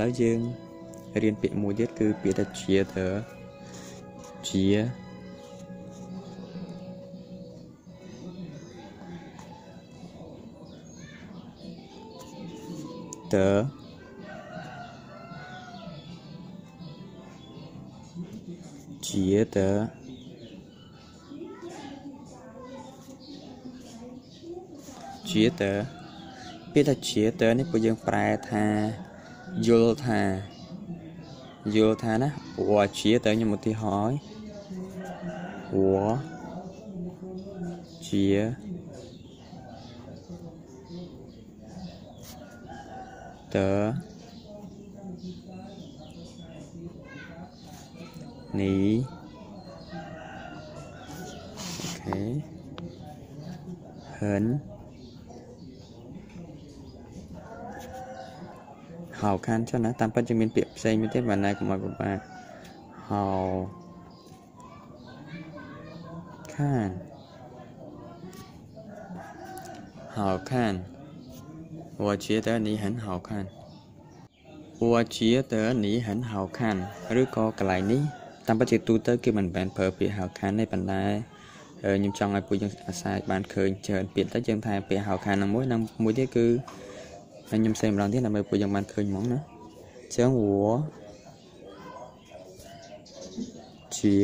ឡូវយើងរៀនពាក្យមួយទៀតគឺពាក្យថាជាតើជាតើជាតើជាតើពាក្យថាជាតើនេះពួកយើងប្រែថា យល់ថាយល់ថាណាវ៉ាជាតើខ្ញុំឧទាហរណ៍ឲ្យវ៉ាជាតើនេះអូខេហិន ខានចុះណាតាមពិតជាមានពាក្យផ្សេងមួយទៀតបានណាកុំឲ្យពិបាកហៅខាន好看我觉得你很好看我觉得你很好看ឬក៏កន្លែងនេះតាមពិតជាទូទៅគេមិនមែនប្រើពាក្យហៅខានទេប៉ុន្តែខ្ញុំចង់ឲ្យពួកយើងអាសាបានឃើញច្រើនពាក្យទៅយើងថាពាក្យហៅខាននឹងមួយនិងមួយទៀតគឺ ហើយខ្ញុំសេម្ដងទៀតដើម្បីពួកយើងបានឃើញហ្មងណាអញ្ចឹងវជា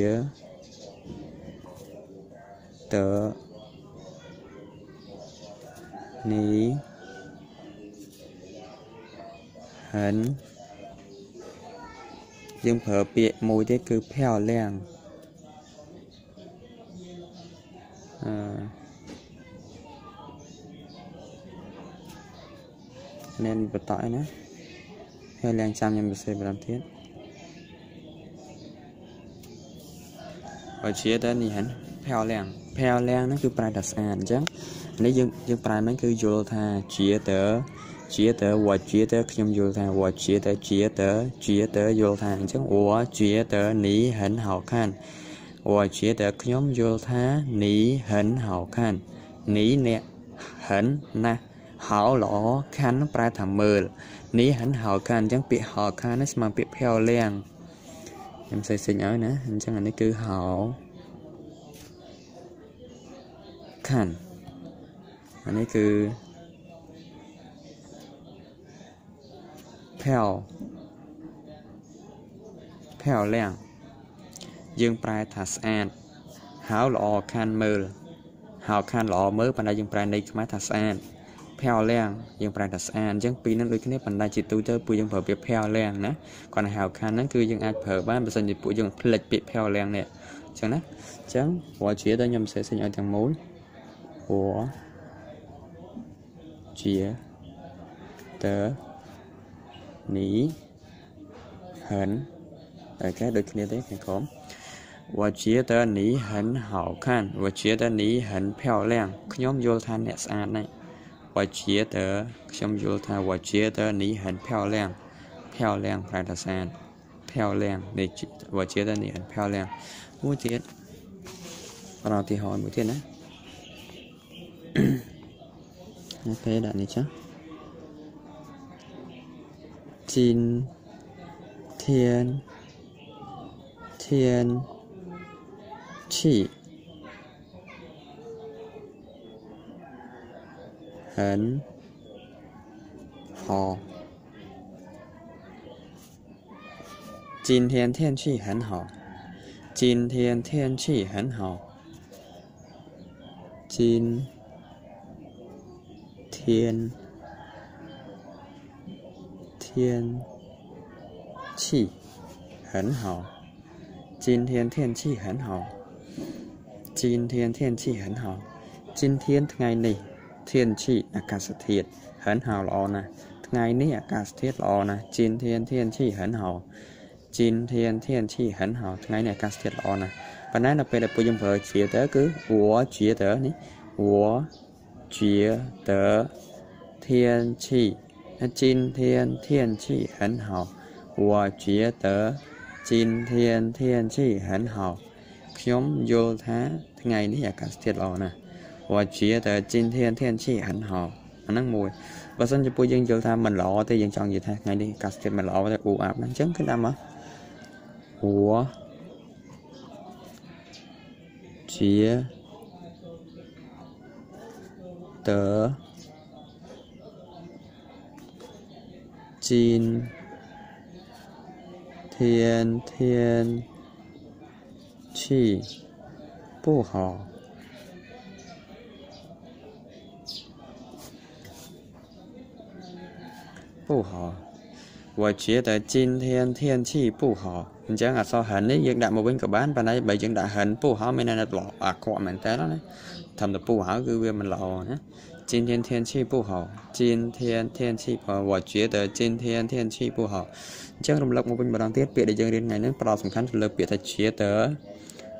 តនេះហានយើងប្រើពាក្យមួយទៀតគឺ漂亮អឺ នេះបន្តឯណាហើយឡើងចាំខ្ញុំសរសេរបន្តទៀតបើជាតែនេះហ្នឹងផែវលាំងផែវលាំងហ្នឹងគឺប្រែតែស្អាតអញ្ចឹងនេះយើងយើងប្រែមិនគឺយល់ថាជាតើជាតើវ៉ាជាតើខ្ញុំយល់ថាវ៉ាជាតើជាតើជាតើយល់ថាអញ្ចឹងវ៉ាជាតើនេះហិនហៅខាន់វ៉ាជាតើខ្ញុំយល់ថានេះហិនហៅខាន់នេះអ្នកហិនណាស់ ហៅល្អខាន់ប្រែថាមើលនេះហាន់ហៅខាន់អញ្ចឹងពាក្យហៅខាន់នេះស្មើពាក្យភាវលាំងខ្ញុំសេះសេញឲ្យណាអញ្ចឹងអានេះគឺហៅខាន់អានេះគឺភាវភាវលាំងយើងប្រែថាស្អាតហៅល្អខាន់មើលហៅខាន់ល្អមើលប៉ុន្តែយើងប្រែន័យខ្មែរថាស្អាត ផាវលាំងយើងប្រើថាស្អាតអញ្ចឹងពីរហ្នឹងដូចគ្នាប៉ុន្តែជាទូទៅពួកយើងប្រើពាក្យផាវលាំងណាគាត់ហៅខានហ្នឹងគឺយើងអាចប្រើបានបើសិនជាពួកយើងផ្លិចពាក្យផាវលាំងនេះអញ្ចឹងណាអញ្ចឹងព្រោះជាតែខ្ញុំសេះសេញឲ្យទាំងមូលព្រោះជាតើនេះហិនអូខេដូចគ្នាទេខាងក្រោមវជាតើនេះហិនហៅខានវជាតើនេះហិនផាវលាំងខ្ញុំយល់ថាអ្នកស្អាតណាស់ 我觉得ខ្ញុំយល់ថា我觉得你很漂亮漂亮ប្រែថាស្អាត漂亮你我觉得你很漂亮មួយទៀតប្រតិហរមួយទៀតណាអូខេដាក់នេះចា今天天气 很好。今天天气很好。今天天气很好。今天天气很好。今天天气很好。今天天气很好。今天 thiên trị อากาศเทศเหินเห่าล้อนะไงนี่อากาศเทศล้อนะจีนเทียนเทียนที่เหินเห่าจีนเทียนเทียนที่เหินเห่าไงนี่อากาศเทศล้อนะปัจจัยเราไปเลยปุยมเพอเฉียเต๋อคือหัวเฉียเต๋อนี่หัวเฉียเต๋อเทียนที่จีนเทียนเทียนที่เหินเห่าหัวเฉียเต๋อจีนเทียนเทียนที่เหินเาខ្ញុំយល់ថាថ្ងៃនេះអាកាសធាតុល្我觉得今天天气很好，很 nắng mùi. Và xin chụp dương dương tham mình lọ thì dương chọn gì thay ngay đi. Cắt thì mình lọ thì u ạp nắng chấn cái năm á. Ủa. Chia. Tớ. Chín. Thiên thiên. Chi. 不好我觉得今天天气不好អញ្ចឹងអក្សរហិននេះយើងដាក់មកវិញក៏បានប៉ុន្តែបើយើងដាក់ហិនពូហៅមានន័យថាអាក្រក់មែនតើណាធម្មតាពូហៅគឺវាមិនល្អណា今天天气不好今天天气不好我觉得今天天气不好អញ្ចឹងរំលឹកមកវិញម្ដងទៀតពាក្យដែលយើងរៀនថ្ងៃនេះផ្ដោតសំខាន់ទៅលើពាក្យថាជាតើ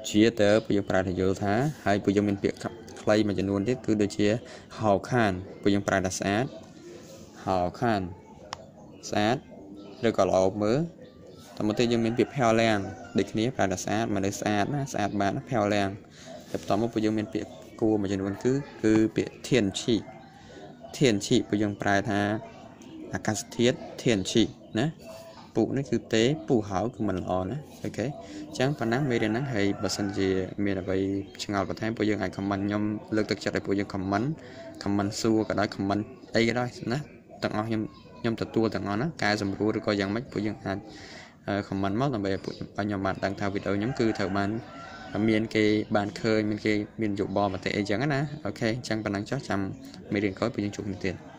ជាតើពួកយើងប្រើថាយល់ថាហើយពួកយើងមានពាក្យខ្លីមួយចំនួនទៀតគឺដូចជាហៅខានពួកយើងប្រើថាស្អាតហៅខាន ស្អាតឬក៏ល្អមើលតាមទៅយើងមានពាក្យផៅលាំងដូចគ្នាប្រែថាស្អាតមនុស្សស្អាតណាស្អាតបានផៅលាំងតែបន្តមកពួកយើងមានពាក្យគួរមួយចំនួនគឺគឺពាក្យធានឈីធានឈីពួកយើងប្រែថាអាកាសធាតុធានឈីណាពុកនេះគឺទេពុហៅគឺមិនល្អណាអូខេអញ្ចឹងប៉ុណ្ណឹងមេរៀនហ្នឹងហើយបើសិនជាមានអ្វីឆ្ងល់បន្ថែមពួកយើងអាច comment ខ្ញុំលើកទឹកចិត្តឲ្យពួកយើង comment comment សួរក៏ដោយ comment អីក៏ដោយណា ទាំងអស់ខ្ញុំខ្ញុំទទួលទាំងអស់ណាកែសម្រួលឬក៏យ៉ាងម៉េចពួកយើងអាច comment មកដើម្បីឲ្យពួកខ្ញុំបានដឹងថាវីដេអូខ្ញុំគឺត្រូវបានមានគេបានឃើញមានគេមានយោបល់មតិអីចឹងណាអូខេអញ្ចឹងប៉ុណ្ណឹងចុះចាំមេរៀនក្រោយពួកយើងជួបគ្នាទៀត